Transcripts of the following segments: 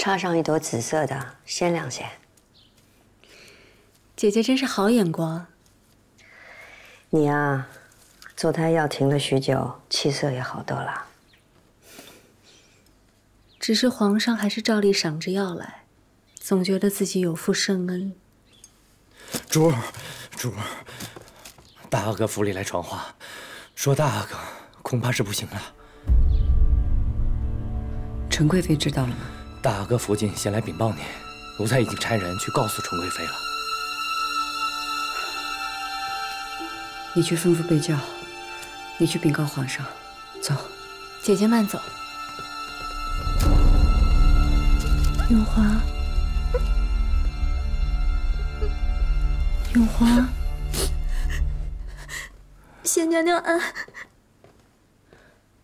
插上一朵紫色的，鲜亮些。姐姐真是好眼光。你啊，坐胎药停了许久，气色也好多了。只是皇上还是照例赏着药来，总觉得自己有负圣恩。珠儿，珠儿，大阿哥府里来传话，说大阿哥恐怕是不行了。陈贵妃知道了吗？大阿哥福晋先来禀报你，奴才已经差人去告诉纯贵妃了。你去吩咐备轿，你去禀告皇上。走，姐姐慢走。永华，永华，谢娘娘安，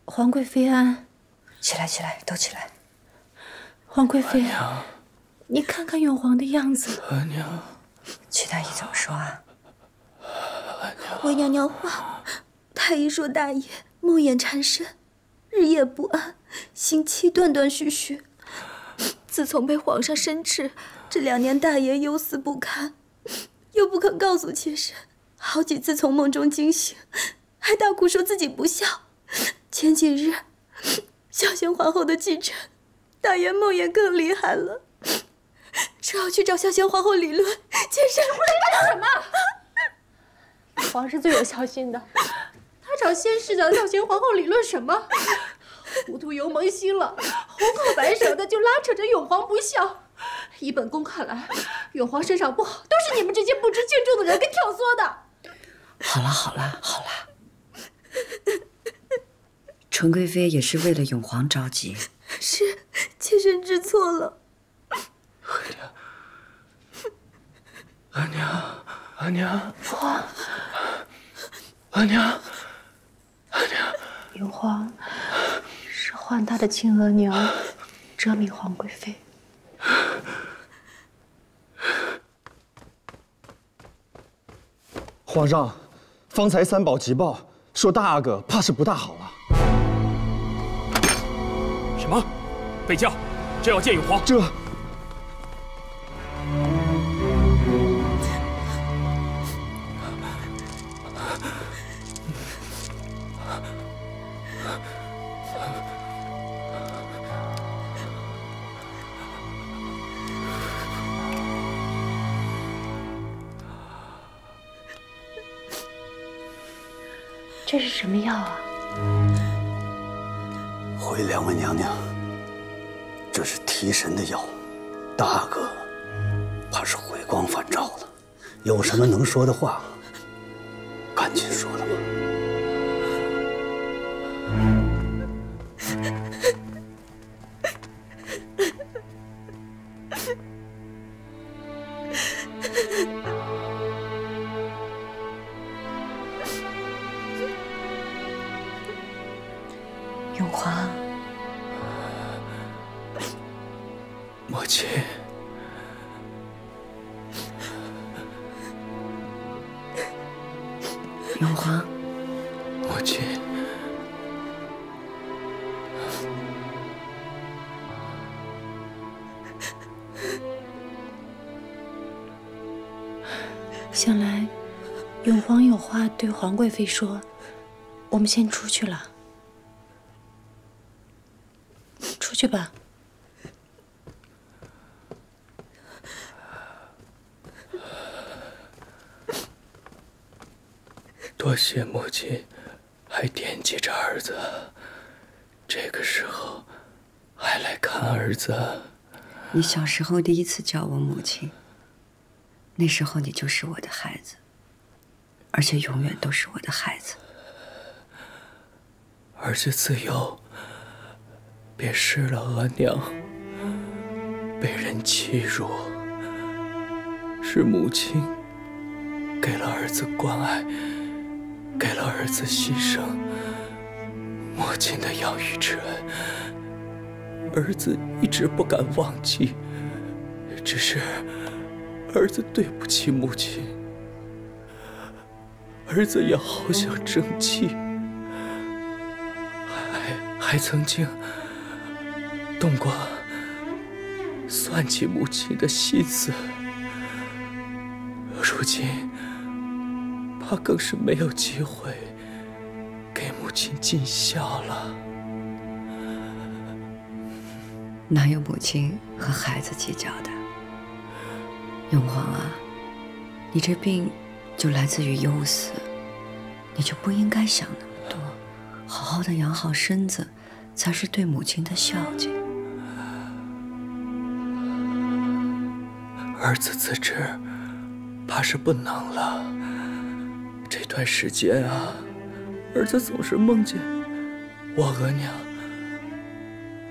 皇贵妃安。起来，起来，都起来。皇贵妃，你看看永皇的样子。阿娘，曲太医怎么说啊？回娘娘话，太医说大爷梦魇缠身，日夜不安，心气断断续续。自从被皇上申斥，这两年大爷忧思不堪，又不肯告诉妾身，好几次从梦中惊醒，还大哭说自己不孝。前几日，孝贤皇后的忌辰，大爷梦魇更厉害了，说要去找孝贤皇后理论。妾身你干什么？皇是最有孝心的，他找先世的孝贤皇后理论什么？糊涂油蒙心了，红口白舌的就拉扯着永皇不孝。依本宫看来，永皇身上不好，都是你们这些不知轻重的人给挑唆的。好了好了好了，纯贵妃也是为了永皇着急。是，妾身知错了。阿娘，阿娘，阿娘，父皇。阿娘，阿娘，永皇是唤他的亲额娘，折命皇贵妃。皇上，方才三宝急报说大阿哥怕是不大好了。什么？备轿，朕要见永皇。这。这是什么药啊？回两位娘娘，这是提神的药，大哥怕是回光返照了，有什么能说的话，永皇，母亲，想来永皇有话对皇贵妃说，我们先出去了。出去吧。多谢母亲，还惦记着儿子。这个时候还来看儿子。你小时候第一次叫我母亲，那时候你就是我的孩子，而且永远都是我的孩子。儿子自幼便失了额娘，被人欺辱，是母亲给了儿子关爱，给了儿子牺牲。母亲的养育之恩，儿子一直不敢忘记。只是儿子对不起母亲，儿子也好想争气，还还曾经动过算计母亲的心思。如今，怕更是没有机会给母亲尽孝了。哪有母亲和孩子计较的？永璜啊，你这病就来自于忧思，你就不应该想那么多，好好的养好身子，才是对母亲的孝敬。儿子自知，怕是不能了。这段时间啊，儿子总是梦见我额娘。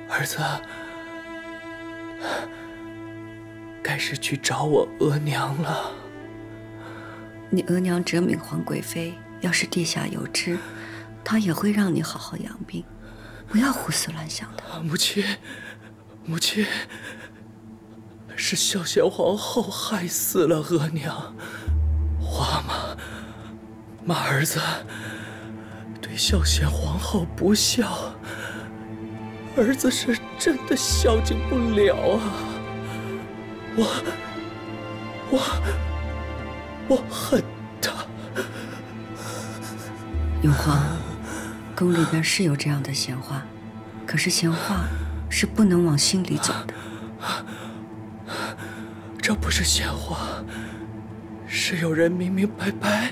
儿子。该是去找我额娘了。你额娘哲敏皇贵妃，要是地下有知，她也会让你好好养病，不要胡思乱想的。母亲，母亲，是孝贤皇后害死了额娘。话嘛，骂儿子对孝贤皇后不孝，儿子是真的孝敬不了啊。我，我，我恨他。永璜，宫里边是有这样的闲话，可是闲话是不能往心里走的。这不是闲话，是有人明明白白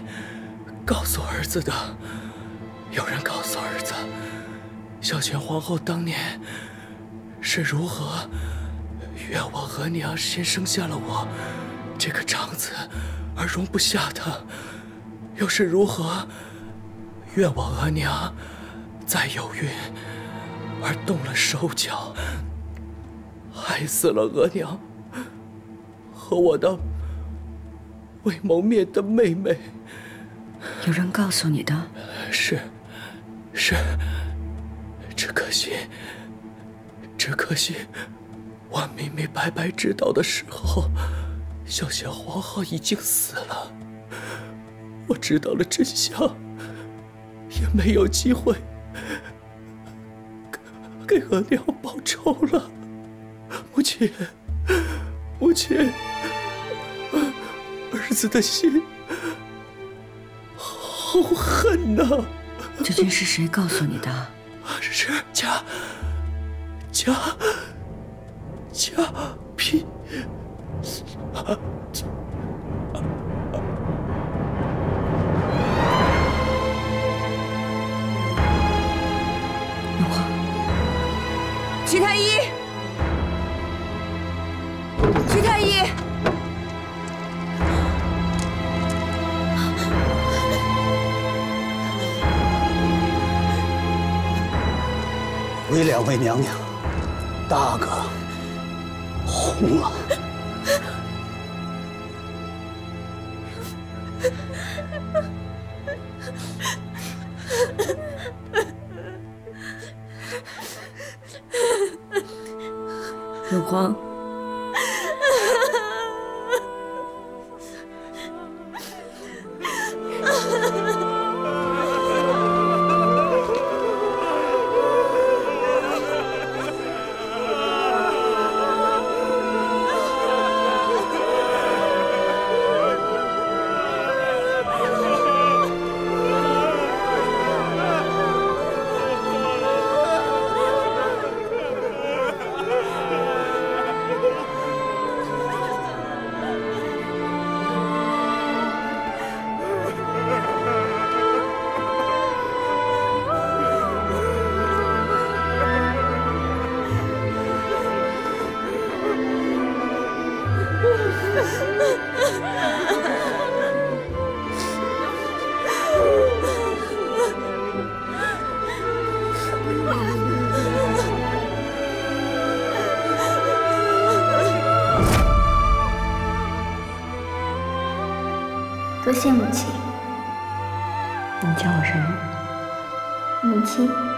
告诉儿子的。有人告诉儿子，孝贤皇后当年是如何。怨我额娘先生下了我这个长子，而容不下他，又是如何怨我额娘再有孕而动了手脚，害死了额娘和我的未谋面的妹妹。有人告诉你的？是，是。只可惜，只可惜。我明明白白知道的时候，小贤皇后已经死了。我知道了真相，也没有机会给额娘报仇了。母亲，母亲，儿子的心好狠呐！究竟是谁告诉你的？是家家。嘉嫔，永璜，徐太医，回两位娘娘，大阿哥。红了，永璜。谢母亲。你叫我什么？母亲。